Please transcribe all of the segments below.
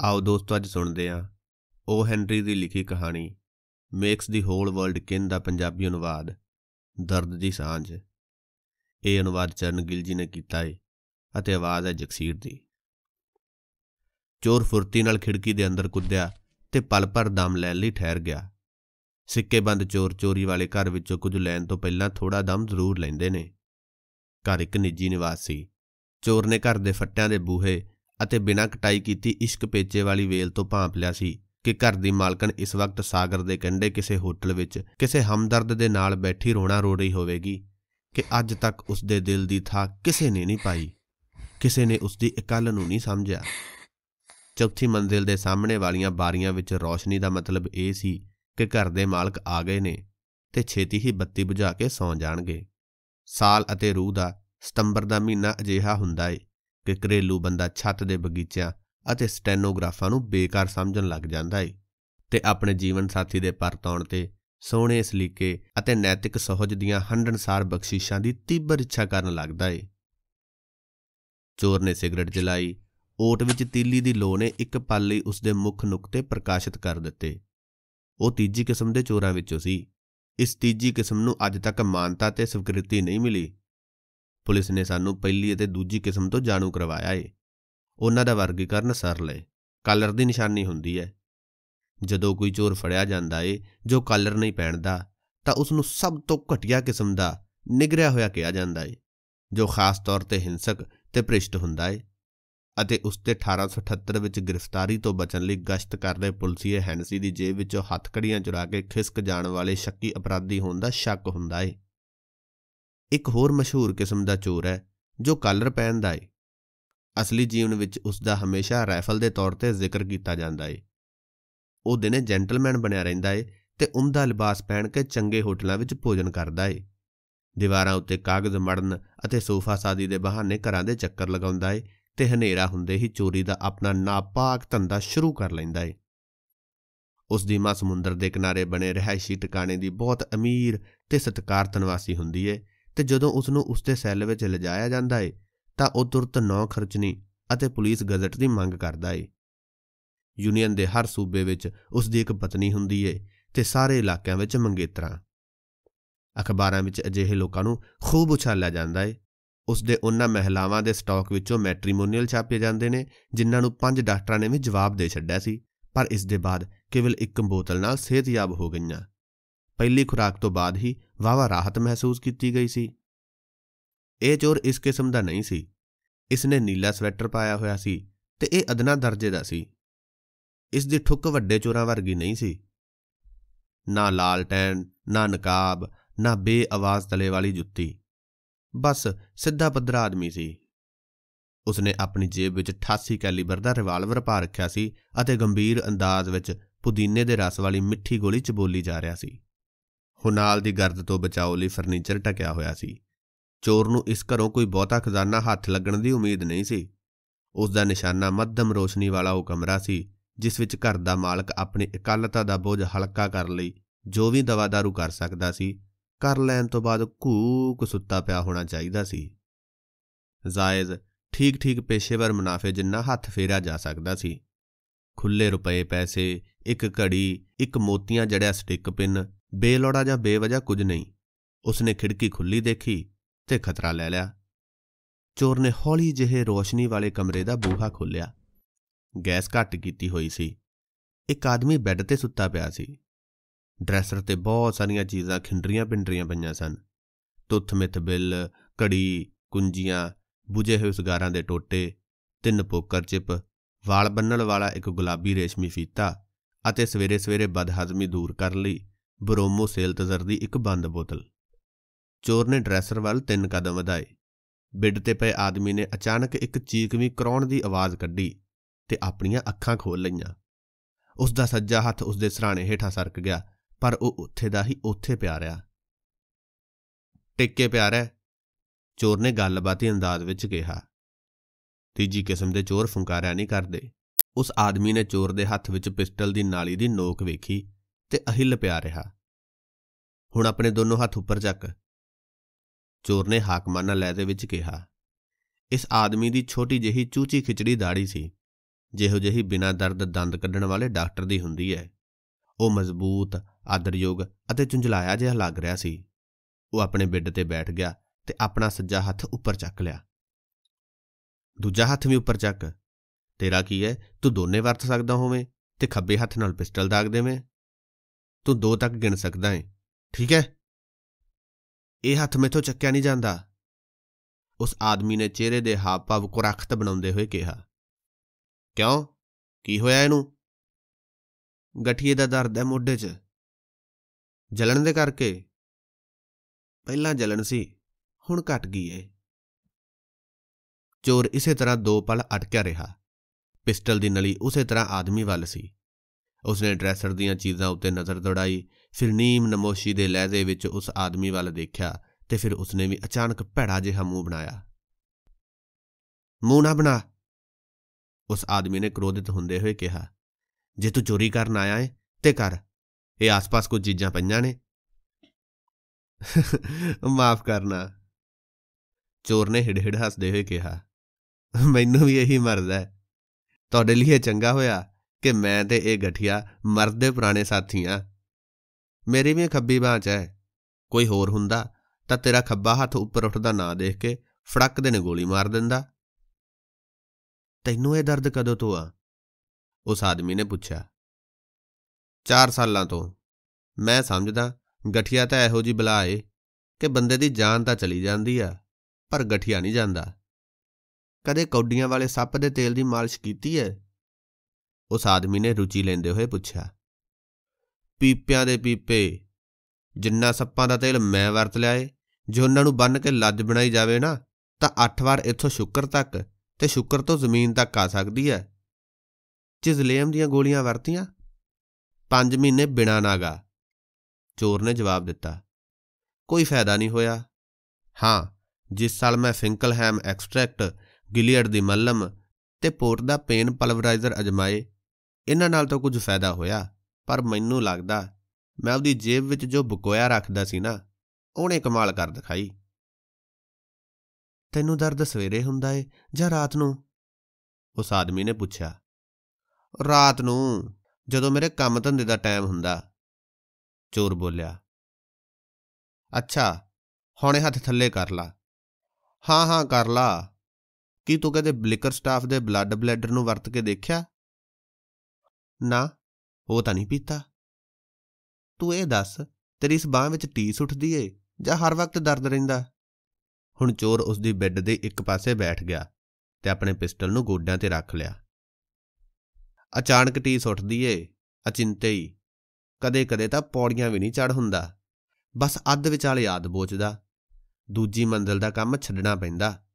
ਆਓ ਦੋਸਤੋ, ਅੱਜ ਸੁਣਦੇ ਹਾਂ। ਉਹ ਹੈਨਰੀ ਦੀ ਲਿਖੀ ਕਹਾਣੀ, ਮੇਕਸ ਦੀ ਹੋਲ ਵਰਲਡ ਕਿਨ ਦਾ ਪੰਜਾਬੀ ਅਨੁਵਾਦ। ਦਰਦ ਦੀ ਸਾਂਝ। ਇਹ ਅਨੁਵਾਦ ਚਰਨ ਗਿਲ ਜੀ ਨੇ ਕੀਤਾ ਹੈ ਅਤੇ ਆਵਾਜ਼ ਹੈ ਜਗਸੀਰ ਦੀ। ਚੋਰ ਫੁਰਤੀ ਨਾਲ ਖਿੜਕੀ ਦੇ ਅੰਦਰ ਕੁੱਦਿਆ ਤੇ ਪਲ ਭਰ ਦਮ ਲੈਣ ਲਈ ਠਹਿਰ ਗਿਆ। ਸਿੱਕੇਬੰਦ ਚੋਰ ਚੋਰੀ ਵਾਲੇ ਘਰ ਵਿੱਚੋਂ ਕੁਝ ਲੈਣ ਤੋਂ ਪਹਿਲਾਂ ਥੋੜਾ ਦਮ ਜ਼ਰੂਰ ਲੈਂਦੇ ਨੇ। ਘਰ ਇੱਕ ਨਿੱਜੀ ਨਿਵਾਸ ਸੀ। ਚੋਰ ਨੇ ਘਰ ਦੇ ਫੱਟਿਆਂ ਦੇ ਬੂਹੇ ਅਤੇ ਬਿਨਾਂ ਕਟਾਈ ਕੀਤੀ ਇਸ਼ਕ ਪੇਚੇ ਵਾਲੀ ਵੇਲ ਤੋਂ ਭਾਂਪ ਲਿਆ ਸੀ ਕਿ ਘਰ ਦੀ ਮਾਲਕਣ ਇਸ ਵਕਤ ਸਾਗਰ ਦੇ ਕੰਢੇ ਕਿਸੇ ਹੋਟਲ ਵਿੱਚ ਕਿਸੇ ਹਮਦਰਦ ਦੇ ਨਾਲ ਬੈਠੀ ਰੋਣਾ ਰੋ ਰਹੀ ਹੋਵੇਗੀ ਕਿ ਅੱਜ ਤੱਕ ਉਸ ਦੇ ਦਿਲ ਦੀ ਥਾਂ ਕਿਸੇ ਨੇ ਨਹੀਂ ਪਾਈ, ਕਿਸੇ ਨੇ ਉਸ ਦੀ ਇਕੱਲ ਨੂੰ ਨਹੀਂ ਸਮਝਿਆ। ਚੌਥੀ ਮੰਜ਼ਿਲ ਦੇ ਸਾਹਮਣੇ ਵਾਲੀਆਂ ਬਾਰੀਆਂ ਵਿੱਚ ਰੌਸ਼ਨੀ ਦਾ ਮਤਲਬ ਇਹ ਸੀ ਕਿ ਘਰ ਦੇ ਮਾਲਕ ਆ ਗਏ ਨੇ ਤੇ ਛੇਤੀ ਹੀ ਬੱਤੀ ਬੁਝਾ ਕੇ ਸੌਂ ਜਾਣਗੇ। ਸਾਲ ਅਤੇ ਰੂਹ ਦਾ ਸਤੰਬਰ ਦਾ ਮਹੀਨਾ ਅਜਿਹਾ ਹੁੰਦਾ ਏ ਕਿ ਘਰੇਲੂ ਬੰਦਾ ਛੱਤ ਦੇ ਬਗੀਚਿਆਂ ਅਤੇ ਸਟੈਨੋਗ੍ਰਾਫਾਂ ਨੂੰ ਬੇਕਾਰ ਸਮਝਣ ਲੱਗ ਜਾਂਦਾ ਏ ਤੇ ਆਪਣੇ ਜੀਵਨ ਸਾਥੀ ਦੇ ਪਰਤਾਉਣ ਤੇ ਸੋਹਣੇ ਸਲੀਕੇ ਅਤੇ ਨੈਤਿਕ ਸਹਜ ਦੀਆਂ ਹੰਡਣਸਾਰ ਬਖਸ਼ਿਸ਼ਾਂ ਦੀ ਤੀਬਰ ਇੱਛਾ ਕਰਨ ਲੱਗਦਾ ਏ। ਚੋਰ ਨੇ ਸਿਗਰਟ ਜਲਾਈ, ਓਟ ਵਿੱਚ ਤੀਲੀ ਦੀ ਲੋ ਨੇ ਇੱਕ ਪਲ ਲਈ ਉਸ ਦੇ ਮੁੱਖ ਨੁਕਤੇ ਪ੍ਰਕਾਸ਼ਿਤ ਕਰ ਦਿੱਤੇ। ਉਹ ਤੀਜੀ ਕਿਸਮ ਦੇ ਚੋਰਾਂ ਵਿੱਚੋਂ ਸੀ। ਇਸ ਤੀਜੀ ਕਿਸਮ ਨੂੰ ਅੱਜ ਤੱਕ ਮਾਨਤਾ ਤੇ ਸਵੀਕ੍ਰਿਤੀ ਨਹੀਂ ਮਿਲੀ। ਪੁਲਿਸ ਨੇ ਸਾਨੂੰ ਪਹਿਲੀ ਅਤੇ ਦੂਜੀ ਕਿਸਮ ਤੋਂ ਜਾਣੂ ਕਰਵਾਇਆ ਏ। ਉਹਨਾਂ ਦਾ ਵਰਗੀਕਰਨ ਸਰਲ ਹੈ ਕਾਲਰ ਦੀ ਨਿਸ਼ਾਨੀ ਹੁੰਦੀ ਹੈ ਜਦੋਂ ਕੋਈ ਚੋਰ ਫੜਿਆ ਜਾਂਦਾ ਏ, ਜੋ ਕਾਲਰ ਨਹੀਂ ਪਹਿਨਦਾ, ਤਾਂ ਉਸ ਨੂੰ ਸਭ ਤੋਂ ਘਟੀਆ ਕਿਸਮ ਦਾ ਨਿਗਰਿਆ ਹੋਇਆ ਕਿਹਾ ਜਾਂਦਾ ਏ, ਜੋ ਖਾਸ ਤੌਰ ਤੇ ਹਿੰਸਕ ਤੇ ਭ੍ਰਿਸ਼ਟ ਹੁੰਦਾ ਏ। ਅਤੇ ਉਸ ਤੇ 1878 ਵਿੱਚ ਗ੍ਰਿਫਤਾਰੀ ਤੋਂ ਬਚਣ ਲਈ ਗਸ਼ਤ ਕਰ ਰਹੇ ਪੁਲਸੀਏ ਹੈਨਸੀ ਦੀ ਜੇਬ ਵਿੱਚੋਂ ਹੱਥਕੜੀਆਂ ਚੁਰਾ ਕੇ ਖਿਸਕ ਜਾਣ ਵਾਲੇ ਸ਼ੱਕੀ ਅਪਰਾਧੀ ਹੋਣ ਦਾ ਸ਼ੱਕ ਹੁੰਦਾ ਏ। ਇੱਕ ਹੋਰ ਮਸ਼ਹੂਰ ਕਿਸਮ ਦਾ ਚੋਰ ਹੈ, ਜੋ ਕਾਲਰ ਪਹਿਨਦਾ ਏ। ਅਸਲੀ ਜੀਵਨ ਵਿੱਚ ਉਸ ਦਾ ਹਮੇਸ਼ਾ ਰਾਈਫਲ ਦੇ ਤੌਰ ਤੇ ਜ਼ਿਕਰ ਕੀਤਾ ਜਾਂਦਾ ਏ। ਉਹ ਦਿਨੇ ਜੈਂਟਲਮੈਨ ਬਣਿਆ ਰਹਿੰਦਾ ਏ ਤੇ ਉਮਦਾ ਲਿਬਾਸ ਪਹਿਨ ਕੇ ਚੰਗੇ ਹੋਟਲਾਂ ਵਿੱਚ ਭੋਜਨ ਕਰਦਾ ਏ। ਦੀਵਾਰਾਂ ਉੱਤੇ ਕਾਗਜ਼ ਮੜਨ ਅਤੇ ਸੋਫਾ ਸਾਦੀ ਦੇ ਬਹਾਨੇ ਘਰਾਂ ਦੇ ਚੱਕਰ ਲਗਾਉਂਦਾ ਏ ਤੇ ਹਨੇਰਾ ਹੁੰਦੇ ਹੀ ਚੋਰੀ ਦਾ ਆਪਣਾ ਨਾਪਾਕ ਧੰਦਾ ਸ਼ੁਰੂ ਕਰ ਲੈਂਦਾ ਏ। ਉਸ ਦੀ ਮਾਂ ਸਮੁੰਦਰ ਦੇ ਕਿਨਾਰੇ ਬਣੇ ਰਹਿائشੀ ਟਿਕਾਣੇ ਦੀ ਬਹੁਤ ਅਮੀਰ ਤੇ ਸਤਿਕਾਰਤਨ ਵਾਸੀ ਹੁੰਦੀ ਏ ਤੇ ਜਦੋਂ ਉਸ ਨੂੰ ਉਸ ਸੈੱਲ ਵਿੱਚ ਲਿਜਾਇਆ ਜਾਂਦਾ ਏ, ਤਾਂ ਉਹ ਤੁਰਤ ਨੌ ਖਰਚਣੀ ਅਤੇ ਪੁਲਿਸ ਗਜ਼ਟ ਦੀ ਮੰਗ ਕਰਦਾ ਏ। ਯੂਨੀਅਨ ਦੇ ਹਰ ਸੂਬੇ ਵਿੱਚ ਉਸ ਦੀ ਇੱਕ ਪਤਨੀ ਹੁੰਦੀ ਏ ਤੇ ਸਾਰੇ ਇਲਾਕਿਆਂ ਵਿੱਚ ਮੰਗੇਤਰਾ। ਅਖਬਾਰਾਂ ਵਿੱਚ ਅਜਿਹੇ ਲੋਕਾਂ ਨੂੰ ਖੂਬ ਉਛਾਲਿਆ ਜਾਂਦਾ ਏ। ਉਸ ਦੇ ਉਹਨਾਂ ਮਹਿਲਾਵਾਂ ਦੇ ਸਟਾਕ ਵਿੱਚੋਂ ਮੈਟ੍ਰੀਮੋਨੀਅਲ ਛਾਪੇ ਜਾਂਦੇ ਨੇ, ਜਿਨ੍ਹਾਂ ਨੂੰ ਪੰਜ ਡਾਕਟਰਾਂ ਨੇ ਵੀ ਜਵਾਬ ਦੇ ਛੱਡਿਆ ਸੀ, ਪਰ ਇਸ ਦੇ ਬਾਅਦ ਕੇਵਲ ਇੱਕ ਬੋਤਲ ਨਾਲ ਸਿਹਤਯਾਬ ਹੋ ਗਈਆਂ। ਪਹਿਲੀ ਖੁਰਾਕ ਤੋਂ ਬਾਅਦ ਹੀ ਵਾਵਾ ਰਾਹਤ ਮਹਿਸੂਸ ਕੀਤੀ ਗਈ ਸੀ। ਇਹ ਚੋਰ ਇਸ ਕਿਸਮ ਦਾ ਨਹੀਂ ਸੀ। ਇਸ ਨੇ ਨੀਲਾ ਸਵੈਟਰ ਪਾਇਆ ਹੋਇਆ ਸੀ ਤੇ ਇਹ ਅਦਨਾ ਦਰਜੇ ਦਾ ਸੀ। ਇਸ ਦੀ ਠੁੱਕ ਵੱਡੇ ਚੋਰਾਂ ਵਰਗੀ ਨਹੀਂ ਸੀ। ਨਾ ਲਾਲਟੈਨ, ਨਾ ਨਕਾਬ, ਨਾ ਬੇਆਵਾਜ਼ ਤਲੇ ਵਾਲੀ ਜੁੱਤੀ। ਬਸ ਸਿੱਧਾ ਪੱਧਰਾ ਆਦਮੀ ਸੀ। ਉਸਨੇ ਆਪਣੀ ਜੇਬ ਵਿੱਚ 88 ਕੈਲੀਬਰ ਦਾ ਰਿਵਾਲਵਰ ਪਾ ਰੱਖਿਆ ਸੀ ਅਤੇ ਗੰਭੀਰ ਅੰਦਾਜ਼ ਵਿੱਚ ਪੁਦੀਨੇ ਦੇ ਰਸ ਵਾਲੀ ਮਿੱਠੀ ਗੋਲੀ ਚਬੋਲੀ ਜਾ ਰਿਹਾ ਸੀ। ਹੁਨਾਲ ਦੀ ਗਰਦ ਤੋਂ ਬਚਾਓ ਲਈ ਫਰਨੀਚਰ ਟਕਿਆ ਹੋਇਆ ਸੀ। ਚੋਰ ਨੂੰ ਇਸ ਘਰੋਂ ਕੋਈ ਬਹੁਤਾ ਖਜ਼ਾਨਾ ਹੱਥ ਲੱਗਣ ਦੀ ਉਮੀਦ ਨਹੀਂ ਸੀ। ਉਸ ਦਾ ਨਿਸ਼ਾਨਾ ਮੱਧਮ ਰੋਸ਼ਨੀ ਵਾਲਾ ਉਹ ਕਮਰਾ ਸੀ, ਜਿਸ ਵਿੱਚ ਘਰ ਦਾ ਮਾਲਕ ਆਪਣੀ ਇਕੱਲਤਾ ਦਾ ਬੋਝ ਹਲਕਾ ਕਰਨ ਲਈ, ਜੋ ਵੀ ਦਵਾਦਾਰੂ ਕਰ ਸਕਦਾ ਸੀ ਕਰ ਲੈਣ ਤੋਂ ਬਾਅਦ ਘੂਕ ਸੁੱਤਾ ਪਿਆ ਹੋਣਾ ਚਾਹੀਦਾ ਸੀ। ਜ਼ਾਇਜ਼ ਠੀਕ ਠੀਕ ਪੇਸ਼ੇਵਰ ਮੁਨਾਫੇ ਜਿੰਨਾ ਹੱਥ ਫੇਰਿਆ ਜਾ ਸਕਦਾ ਸੀ। ਖੁੱਲੇ ਰੁਪਏ, ਪੈਸੇ, ਇੱਕ ਘੜੀ, ਇੱਕ ਮੋਤੀਆਂ ਜੜਿਆ ਸਟਿੱਕ ਪਿੰਨ ਬੇਲੋੜਾ ਜਾਂ ਬੇਵਜ੍ਹਾ ਕੁਝ ਨਹੀਂ। ਉਸਨੇ ਖਿੜਕੀ ਖੁੱਲੀ ਦੇਖੀ ਤੇ ਖਤਰਾ ਲੈ ਲਿਆ। ਚੋਰ ਨੇ ਹੌਲੀ ਜਿਹੇ ਰੋਸ਼ਨੀ ਵਾਲੇ ਕਮਰੇ ਦਾ ਬੂਹਾ ਖੋਲ੍ਹਿਆ। ਗੈਸ ਘੱਟ ਕੀਤੀ ਹੋਈ ਸੀ। ਇੱਕ ਆਦਮੀ ਬੈੱਡ ਤੇ ਸੁੱਤਾ ਪਿਆ ਸੀ। ਡਰੈਸਰ ਤੇ ਬਹੁਤ ਸਾਰੀਆਂ ਚੀਜ਼ਾਂ ਖਿੰਡਰੀਆਂ ਪਿੰਡਰੀਆਂ ਪਈਆਂ ਸਨ। ਤੁੱਥ ਮਿੱਥ ਬਿੱਲ, ਕੜੀ, ਕੁੰਜੀਆਂ, ਬੁਝੇ ਹੋਏ ਸਿਗਾਰਾਂ ਦੇ ਟੋਟੇ, ਤਿੰਨ ਪੋਕਰ ਚਿਪ, ਵਾਲ ਬੰਨਣ ਵਾਲਾ ਇੱਕ ਗੁਲਾਬੀ ਰੇਸ਼ਮੀ ਫੀਤਾ ਅਤੇ ਸਵੇਰੇ ਸਵੇਰੇ ਬਦਹਜ਼ਮੀ ਦੂਰ ਕਰਨ ਲਈ। ਬਰੋਮੋ ਸੇਲਤਜ਼ਰ ਦੀ ਇੱਕ ਬੰਦ ਬੋਤਲ। ਚੋਰ ਨੇ ਡਰੈਸਰ ਵੱਲ ਤਿੰਨ ਕਦਮ ਵਧਾਏ। ਬਿੱਡ ਤੇ ਪਏ ਆਦਮੀ ਨੇ ਅਚਾਨਕ ਇੱਕ ਚੀਕਵੀਂ ਕਰਾਉਣ ਦੀ ਆਵਾਜ਼ ਕੱਢੀ ਤੇ ਆਪਣੀਆਂ ਅੱਖਾਂ ਖੋਲ ਲਈਆਂ। ਉਸ ਦਾ ਸੱਜਾ ਹੱਥ ਉਸ ਦੇ ਸਰਾਣੇ ਹੇਠਾਂ ਸਰਕ ਗਿਆ, ਪਰ ਉਹ ਉੱਥੇ ਦਾ ਹੀ ਉੱਥੇ ਪਿਆ ਰਿਹਾ। ਟਿੱਕੇ ਪਿਆ ਰਿਹਾ ਚੋਰ ਨੇ ਗੱਲਬਾਤੀ ਅੰਦਾਜ਼ ਵਿੱਚ ਕਿਹਾ। ਤੀਜੀ ਕਿਸਮ ਦੇ ਚੋਰ ਫੁੰਕਾਰਿਆ ਨਹੀਂ ਕਰਦੇ। ਉਸ ਆਦਮੀ ਨੇ ਚੋਰ ਦੇ ਹੱਥ ਵਿੱਚ ਪਿਸਟਲ ਦੀ ਨਾਲੀ ਦੀ ਨੋਕ ਵੇਖੀ ਤੇ ਅਹਿਲ ਪਿਆ ਰਿਹਾ। ਹੁਣ ਆਪਣੇ ਦੋਨੋਂ ਹੱਥ ਉੱਪਰ ਚੱਕ। ਚੋਰ ਨੇ ਹਾਕਮਾਨਾ ਲੈ ਦੇ ਵਿੱਚ ਕਿਹਾ, ਇਸ ਆਦਮੀ ਦੀ ਛੋਟੀ ਜਿਹੀ ਚੂਚੀ ਖਿਚੜੀ ਦਾੜੀ ਸੀ। ਜਿਹੋ ਜਿਹੀ ਬਿਨਾਂ ਦਰਦ ਦੰਦ ਕੱਢਣ ਵਾਲੇ ਡਾਕਟਰ ਦੀ ਹੁੰਦੀ ਹੈ ਉਹ ਮਜ਼ਬੂਤ, ਆਦਰਯੋਗ ਅਤੇ ਚੁੰਝਲਾਇਆ ਜਿਹਾ ਲੱਗ ਰਿਹਾ ਸੀ। ਉਹ ਆਪਣੇ ਬੈੱਡ ਤੇ ਬੈਠ ਗਿਆ ਤੇ ਆਪਣਾ ਸੱਜਾ ਹੱਥ ਉੱਪਰ ਚੱਕ ਲਿਆ। ਦੂਜਾ ਹੱਥ ਵੀ ਉੱਪਰ ਚੱਕ। ਤੇਰਾ ਕੀ ਹੈ ਤੂੰ ਦੋਨੇ ਵਰਤ ਸਕਦਾ ਹੋਵੇਂ ਤੇ ਖੱਬੇ ਹੱਥ ਨਾਲ ਪਿਸਟਲ ਦਾਗ ਦੇਵੇਂ? ਤੂੰ ਦੋ ਤੱਕ ਗਿਣ ਸਕਦਾ ਹੈ ਠੀਕ ਹੈ ਇਹ ਹੱਥ ਮੇਥੋਂ ਚੱਕਿਆ ਨਹੀਂ ਜਾਂਦਾ। ਉਸ ਆਦਮੀ ਨੇ ਚਿਹਰੇ ਦੇ ਹਾਵ-ਭਾਵ ਕੁਰਖਤ ਬਣਾਉਂਦੇ ਹੋਏ ਕਿਹਾ, ਕਿਉਂ? ਕੀ ਹੋਇਆ ਇਹਨੂੰ? ਗਠੀਏ ਦਾ ਦਰਦ ਹੈ ਮੋਢੇ 'ਚ। ਜਲਣ ਦੇ ਕਰਕੇ। ਪਹਿਲਾਂ ਜਲਣ ਸੀ, ਹੁਣ ਘਟ ਗਈ ਏ। ਚੋਰ ਇਸੇ ਤਰ੍ਹਾਂ ਦੋ ਪਲ ਅਟਕਿਆ ਰਿਹਾ। ਪਿਸਟਲ ਦੀ ਨਲੀ ਉਸੇ ਤਰ੍ਹਾਂ ਆਦਮੀ ਵੱਲ ਸੀ। ਉਸਨੇ ਡਰੈਸਰ ਦੀਆਂ ਚੀਜ਼ਾਂ ਉੱਤੇ ਨਜ਼ਰ ਦੌੜਾਈ, ਫਿਰ ਨੀਮ ਨਮੋਸ਼ੀ ਦੇ ਲਹਿਜ਼ੇ ਵਿੱਚ ਉਸ ਆਦਮੀ ਵੱਲ ਦੇਖਿਆ ਤੇ ਫਿਰ ਉਸਨੇ ਵੀ ਅਚਾਨਕ ਭੈੜਾ ਜਿਹਾ ਮੂੰਹ ਬਣਾਇਆ। ਮੂੰਹ ਨਾ ਬਣਾ। ਉਸ ਆਦਮੀ ਨੇ ਕ੍ਰੋਧਿਤ ਹੁੰਦੇ ਹੋਏ ਕਿਹਾ, ਜੇ ਤੂੰ ਚੋਰੀ ਕਰਨ ਆਇਆ ਏ ਤੇ ਕਰ, ਇਹ ਆਸ-ਪਾਸ ਕੁਝ ਚੀਜ਼ਾਂ ਪਈਆਂ ਨੇ। ਮਾਫ ਕਰਨਾ। ਚੋਰ ਨੇ ਹਿੜ-ਹਿੜ ਹੱਸਦੇ ਹੋਏ ਕਿਹਾ, ਮੈਨੂੰ ਵੀ ਇਹੀ ਮਰਦਾ ਹੈ। ਤੁਹਾਡੇ ਲਈ ਇਹ ਚੰਗਾ ਹੋਇਆ ਕਿ ਮੈਂ ਤੇ ਇਹ ਗਠੀਆ ਮਰਦੇ ਪੁਰਾਣੇ ਸਾਥੀ ਆ। ਮੇਰੀ ਵੀ ਖੱਬੀ ਬਾਹ ਚ ਹੈ ਕੋਈ ਹੋਰ ਹੁੰਦਾ ਤਾਂ ਤੇਰਾ ਖੱਬਾ ਹੱਥ ਉੱਪਰ ਉੱਠਦਾ ਨਾ ਦੇਖ ਕੇ ਫੜਕ ਦੇ ਨੇ ਗੋਲੀ ਮਾਰ ਦਿੰਦਾ। ਤੈਨੂੰ ਇਹ ਦਰਦ ਕਦੋਂ ਤੋਂ ਆ? ਉਸ ਆਦਮੀ ਨੇ ਪੁੱਛਿਆ। 4 ਸਾਲਾਂ ਤੋਂ। ਮੈਂ ਸਮਝਦਾ ਗਠੀਆ ਤਾਂ ਇਹੋ ਜੀ ਬਲਾ ਏ ਕਿ ਬੰਦੇ ਦੀ ਜਾਨ ਤਾਂ ਚਲੀ ਜਾਂਦੀ ਆ, ਪਰ ਗਠੀਆ ਨਹੀਂ ਜਾਂਦਾ। ਕਦੇ ਕੌਡੀਆਂ ਵਾਲੇ ਸੱਪ ਦੇ ਤੇਲ ਦੀ ਮਾਲਿਸ਼ ਕੀਤੀ ਹੈ ਉਸ ਆਦਮੀ ਨੇ ਰੁਚੀ ਲੈਂਦੇ ਹੋਏ ਪੁੱਛਿਆ, ਪੀਪਿਆਂ ਦੇ ਪੀਪੇ, ਜਿੰਨਾ ਸੱਪਾਂ ਦਾ ਤੇਲ ਮੈਂ ਵਰਤ ਲਿਆ ਏ, ਜੇ ਉਹਨਾਂ ਨੂੰ ਬੰਨ ਕੇ ਲੱਜ ਬਣਾਈ ਜਾਵੇ ਨਾ, ਤਾਂ ਅੱਠ ਵਾਰ ਇੱਥੋਂ ਸ਼ੁਕਰ ਤੱਕ ਤੇ ਸ਼ੁਕਰ ਤੋਂ ਜ਼ਮੀਨ ਤੱਕ ਆ ਸਕਦੀ ਹੈ। ਚਿਜ਼ਲੇਮ ਦੀਆਂ ਗੋਲੀਆਂ ਵਰਤੀਆਂ? 5 ਮਹੀਨੇ ਬਿਨਾ ਨਾਗਾ। ਚੋਰ ਨੇ ਜਵਾਬ ਦਿੱਤਾ, ਕੋਈ ਫਾਇਦਾ ਨਹੀਂ ਹੋਇਆ। ਹਾਂ, ਜਿਸ ਸਾਲ ਮੈਂ ਫਿੰਕਲਹੈਮ ਐਕਸਟ੍ਰੈਕਟ, ਗਿਲੀਅਡ ਦੀ ਮੱਲਮ ਤੇ ਪੋਰਟ ਦਾ ਪੇਨ ਪਲਵਰਾਈਜ਼ਰ ਅਜਮਾਏ ਇਹਨਾਂ ਨਾਲ ਤਾਂ ਕੁਝ ਫਾਇਦਾ ਹੋਇਆ, ਪਰ ਮੈਨੂੰ ਲੱਗਦਾ ਮੈਂ ਉਹਦੀ ਜੇਬ ਵਿੱਚ ਜੋ ਬਕੋਇਆ ਰੱਖਦਾ ਸੀ ਨਾ, ਉਹਨੇ ਕਮਾਲ ਕਰ ਦਿਖਾਈ। ਤੈਨੂੰ ਦਰਦ ਸਵੇਰੇ ਹੁੰਦਾ ਏ ਜਾਂ ਰਾਤ ਨੂੰ? ਉਸ ਆਦਮੀ ਨੇ ਪੁੱਛਿਆ। ਰਾਤ ਨੂੰ, ਜਦੋਂ ਮੇਰੇ ਕੰਮ ਧੰਦੇ ਦਾ ਟਾਈਮ ਹੁੰਦਾ। ਚੋਰ ਬੋਲਿਆ। ਅੱਛਾ, ਹੁਣੇ ਹੱਥ ਥੱਲੇ ਕਰ ਲਾ। ਹਾਂ ਹਾਂ, ਕਰ ਲਾ। ਕੀ ਤੂੰ ਕਦੇ ਬਲਿਕਰ ਸਟਾਫ ਦੇ ਬਲੱਡ ਬਲੈਡਰ ਨੂੰ ਵਰਤ ਕੇ ਦੇਖਿਆ? ਨਾ, ਉਹ ਤਾਂ ਨਹੀਂ ਪੀਤਾ। ਤੂੰ ਇਹ ਦੱਸ, ਤੇਰੀ ਇਸ ਬਾਹ ਵਿੱਚ ਟੀਸ ਉੱਠਦੀ ਏ ਜਾਂ ਹਰ ਵਕਤ ਦਰਦ ਰਹਿੰਦਾ? ਹੁਣ ਚੋਰ ਉਸ ਦੀ ਬੈੱਡ ਦੇ ਇੱਕ ਪਾਸੇ ਬੈਠ ਗਿਆ ਤੇ ਆਪਣੇ ਪਿਸਟਲ ਨੂੰ ਗੋਡਿਆਂ ਤੇ ਰੱਖ ਲਿਆ। ਅਚਾਨਕ ਟੀਸ ਉੱਠਦੀ ਏ, ਅਚਿੰਤੇ ਹੀ। ਕਦੇ-ਕਦੇ ਤਾਂ ਪੌੜੀਆਂ ਵੀ ਨਹੀਂ ਚੜ ਹੁੰਦਾ। ਬਸ ਅੱਧ ਵਿਚਾਲੇ ਯਾਦ ਬੋਚਦਾ। ਦੂਜੀ ਮੰਜ਼ਲ ਦਾ ਕੰਮ ਛੱਡਣਾ ਪੈਂਦਾ।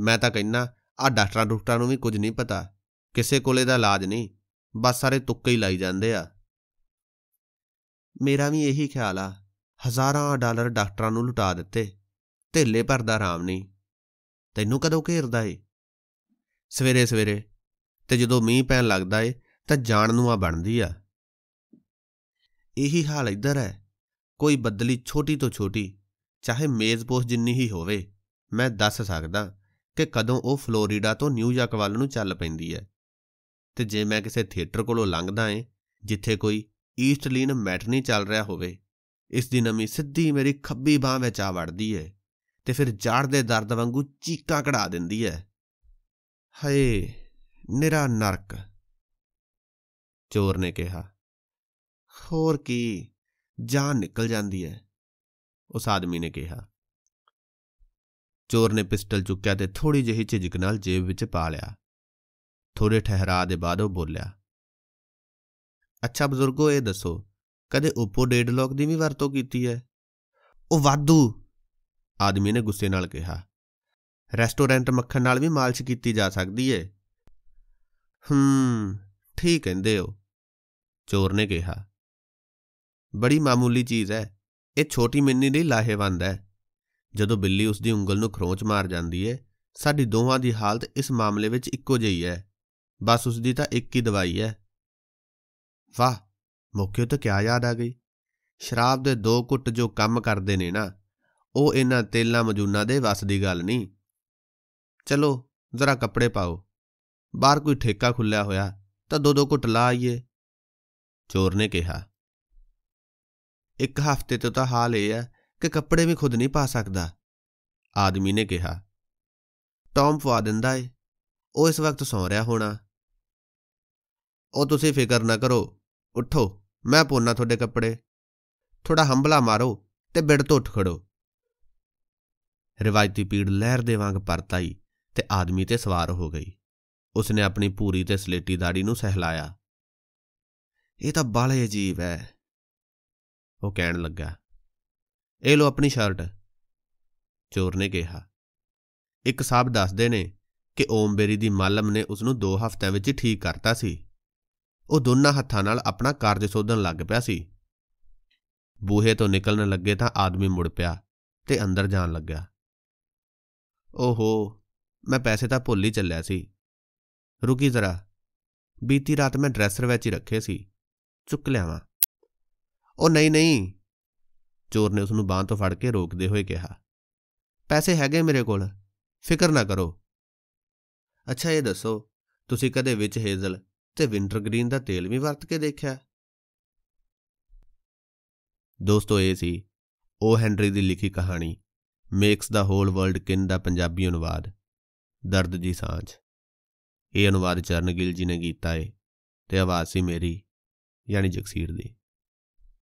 ਮੈਂ ਤਾਂ ਕਹਿੰਨਾ ਆ ਡਾਕਟਰਾਂ ਡੁਕਟਰਾਂ ਨੂੰ ਵੀ ਕੁਝ ਨਹੀਂ ਪਤਾ। ਕਿਸੇ ਕੋਲੇ ਦਾ ਇਲਾਜ ਨਹੀਂ। ਬਸ ਸਾਰੇ ਤੁੱਕੇ ਹੀ ਲਾਈ ਜਾਂਦੇ ਆ। ਮੇਰਾ ਵੀ ਇਹੀ ਖਿਆਲ ਆ, ਹਜ਼ਾਰਾਂ ਡਾਲਰ ਡਾਕਟਰਾਂ ਨੂੰ ਲੁਟਾ ਦਿੱਤੇ ਢੇਲੇ ਭਰਦਾ ਆਰਾਮ ਨਹੀਂ। ਤੈਨੂੰ ਕਦੋਂ ਘੇਰਦਾ ਏ? ਸਵੇਰੇ ਸਵੇਰੇ, ਤੇ ਜਦੋਂ ਮੀਂਹ ਪੈਣ ਲੱਗਦਾ ਏ, ਤਾਂ ਜਾਣ ਨੂੰ ਆ ਬਣਦੀ ਆ। ਇਹੀ ਹਾਲ ਇੱਧਰ ਹੈ, ਕੋਈ ਬਦਲੀ ਛੋਟੀ ਤੋਂ ਛੋਟੀ, ਚਾਹੇ ਮੇਜ਼ਪੋਸ਼ ਜਿੰਨੀ ਹੀ ਹੋਵੇ, ਮੈਂ ਦੱਸ ਸਕਦਾ ਕਿ ਕਦੋਂ ਉਹ ਫਲੋਰੀਡਾ ਤੋਂ ਨਿਊਯਾਰਕ ਵੱਲ ਨੂੰ ਚੱਲ ਪੈਂਦੀ ਹੈ। ਤੇ ਜੇ ਮੈਂ ਕਿਸੇ ਥੀਏਟਰ ਕੋਲੋਂ ਲੰਘਦਾ ਏ, ਜਿੱਥੇ ਕੋਈ ਈਸਟਲੀਨ ਮੈਟਨੀ ਚੱਲ ਰਿਹਾ ਹੋਵੇ, ਇਸ ਦੀ ਨਮੀ ਸਿੱਧੀ ਮੇਰੀ ਖੱਬੀ ਬਾਹ ਵਿੱਚ ਆ ਵੜਦੀ ਏ ਤੇ ਫਿਰ ਜਾੜ ਦੇ ਦਰਦ ਵਾਂਗੂ ਚੀਕਾਂ ਕਢਾ ਦਿੰਦੀ ਏ। ਹਏ, ਨਿਰਾ ਨਰਕ, ਚੋਰ ਨੇ ਕਿਹਾ। ਹੋਰ ਕੀ, ਜਾਨ ਨਿਕਲ ਜਾਂਦੀ ਹੈ ਉਸ ਆਦਮੀ ਨੇ ਕਿਹਾ। ਚੋਰ ਨੇ ਪਿਸਟਲ ਚੁੱਕਿਆ ਤੇ ਥੋੜੀ ਜਿਹੀ ਝਿਜਕ ਨਾਲ ਜੇਬ ਵਿੱਚ ਪਾ ਲਿਆ। ਥੋੜੇ ਠਹਿਰਾ ਦੇ ਬਾਅਦ ਉਹ ਬੋਲਿਆ, ਅੱਛਾ ਬਜ਼ੁਰਗੋ, ਇਹ ਦੱਸੋ, ਕਦੇ ਓਪੋ ਡੇਡਲੌਕ ਦੀ ਵੀ ਵਰਤੋਂ ਕੀਤੀ ਹੈ? ਉਹ ਵਾਧੂ! ਆਦਮੀ ਨੇ ਗੁੱਸੇ ਨਾਲ ਕਿਹਾ, ਰੈਸਟੋਰੈਂਟ ਮੱਖਣ ਨਾਲ ਵੀ ਮਾਲਿਸ਼ ਕੀਤੀ ਜਾ ਸਕਦੀ ਹੈ ਹਮ ਠੀਕ ਕਹਿੰਦੇ ਹੋ ਚੋਰ ਨੇ ਕਿਹਾ, ਬੜੀ ਮਾਮੂਲੀ ਚੀਜ਼ ਹੈ, ਇਹ ਛੋਟੀ ਮਿੰਨੀ ਲਈ ਲਾਹੇਵੰਦ ਹੈ। ਜਦੋਂ ਬਿੱਲੀ ਉਸ ਦੀ ਉਂਗਲ ਨੂੰ ਖਰੋਚ ਮਾਰ ਜਾਂਦੀ ਹੈ ਸਾਡੀ ਦੋਵਾਂ ਦੀ ਹਾਲਤ ਇਸ ਮਾਮਲੇ ਵਿੱਚ ਇੱਕੋ ਜਿਹੀ ਹੈ। ਬਸ ਉਸ ਦੀ ਤਾਂ ਇੱਕ ਹੀ ਦਵਾਈ ਹੈ। ਵਾਹ, ਮੌਕੇ ਤੋਂ ਕਿਆ ਯਾਦ ਆ ਗਈ। ਸ਼ਰਾਬ ਦੇ ਦੋ ਘੁੱਟ ਜੋ ਕੰਮ ਕਰਦੇ ਨੇ ਨਾ, ਉਹ ਇਹਨਾਂ ਤੇਲਾਂ ਮਜੂਨਾ ਦੇ ਵਸ ਦੀ ਗੱਲ ਨਹੀਂ। ਚਲੋ, ਜ਼ਰਾ ਕੱਪੜੇ ਪਾਓ। ਬਾਹਰ ਕੋਈ ਠੇਕਾ ਖੁੱਲਿਆ ਹੋਇਆ, ਤਾਂ ਦੋ ਦੋ ਘੁੱਟ ਲਾ ਆਈਏ। ਚੋਰ ਨੇ ਕਿਹਾ। ਇੱਕ ਹਫ਼ਤੇ ਤੋਂ ਤਾਂ ਹਾਲ ਇਹ ਹੈ ਕਿ ਕੱਪੜੇ ਵੀ ਖੁਦ ਨਹੀਂ ਪਾ ਸਕਦਾ। ਆਦਮੀ ਨੇ ਕਿਹਾ। ਟੌਮ ਪਵਾ ਦਿੰਦਾ ਏ। ਉਹ ਇਸ ਵਕਤ ਸੌਂ ਰਿਹਾ ਹੋਣਾ। ਉਹ ਤੁਸੀਂ ਫਿਕਰ ਨਾ ਕਰੋ। ਉੱਠੋ, ਮੈਂ ਪੋਨਾ ਤੁਹਾਡੇ ਕੱਪੜੇ। ਥੋੜਾ ਹੰਬਲਾ ਮਾਰੋ ਤੇ ਬਿੜ ਤੋਂ ਉੱਠ ਖੜੋ। ਰਿਵਾਇਤੀ ਪੀੜ ਲਹਿਰ ਦੇ ਵਾਂਗ ਪਰਤ ਆਈ ਤੇ ਆਦਮੀ ਤੇ ਸਵਾਰ ਹੋ ਗਈ। ਉਸਨੇ ਆਪਣੀ ਪੂਰੀ ਤੇ ਸਲੇਟੀ ਦਾੜੀ ਨੂੰ ਸਹਿਲਾਇਆ। ਇਹ ਤਾਂ ਬਾਲੇ ਅਜੀਬ ਹੈ। ਉਹ ਕਹਿਣ ਲੱਗਾ, ਇਹ ਲੋ ਆਪਣੀ ਸ਼ਰਟ। ਚੋਰ ਨੇ ਕਿਹਾ, ਇੱਕ ਸਾਹਬ ਦੱਸਦੇ ਨੇ ਕਿ ਓਮਬੇਰੀ ਦੀ ਮਾਲਮ ਨੇ ਉਸ ਨੂੰ 2 ਹਫ਼ਤਿਆਂ ਵਿੱਚ ਠੀਕ ਕਰਤਾ ਸੀ। ਉਹ ਦੋਨਾਂ ਹੱਥਾਂ ਨਾਲ ਆਪਣਾ ਕਾਰਜ ਸੋਧਣ ਲੱਗ ਪਿਆ ਸੀ। ਬੂਹੇ ਤੋਂ ਨਿਕਲਣ ਲੱਗੇ ਤਾਂ ਆਦਮੀ ਮੁੜ ਪਿਆ ਤੇ ਅੰਦਰ ਜਾਣ ਲੱਗਾ ਓਹੋ, ਮੈਂ ਪੈਸੇ ਤਾਂ ਭੁੱਲ ਹੀ ਚੱਲਿਆ ਸੀ। ਰੁਕੀ ਜ਼ਰਾ। ਬੀਤੀ ਰਾਤ ਮੈਂ ਡਰੈਸਰ ਵਿੱਚ ਹੀ ਰੱਖੇ ਸੀ। ਚੁੱਕ ਲਿਆਵਾਂ। ਉਹ ਨਹੀਂ ਨਹੀਂ। ਚੋਰ ਨੇ ਉਸ ਨੂੰ ਬਾਹਾਂ ਤੋਂ ਫੜ ਕੇ ਰੋਕਦੇ ਹੋਏ ਕਿਹਾ। ਪੈਸੇ ਹੈਗੇ ਮੇਰੇ ਕੋਲ। ਫਿਕਰ ਨਾ ਕਰੋ। ਅੱਛਾ, ਇਹ ਦੱਸੋ, ਤੁਸੀਂ ਕਦੇ ਵਿੱਚ ਹੇਜ਼ਲ ਤੇ ਵਿੰਟਰਗ੍ਰੀਨ ਦਾ ਤੇਲ ਵੀ ਵਰਤ ਕੇ ਦੇਖਿਆ। ਦੋਸਤੋ, ਇਹ ਸੀ ਉਹ ਹੈਨਰੀ ਦੀ ਲਿਖੀ ਕਹਾਣੀ, ਮੇਕਸ ਦਾ ਹੋਲ ਵਰਲਡ ਕਿਨ ਦਾ ਪੰਜਾਬੀ ਅਨੁਵਾਦ। ਦਰਦ ਦੀ ਸਾਂਝ। ਇਹ ਅਨੁਵਾਦ ਚਰਨਗਿਲ ਜੀ ਨੇ ਕੀਤਾ ਏ ਤੇ ਆਵਾਜ਼ ਸੀ ਮੇਰੀ, ਯਾਨੀ ਜਗਸੀਰ ਦੀ।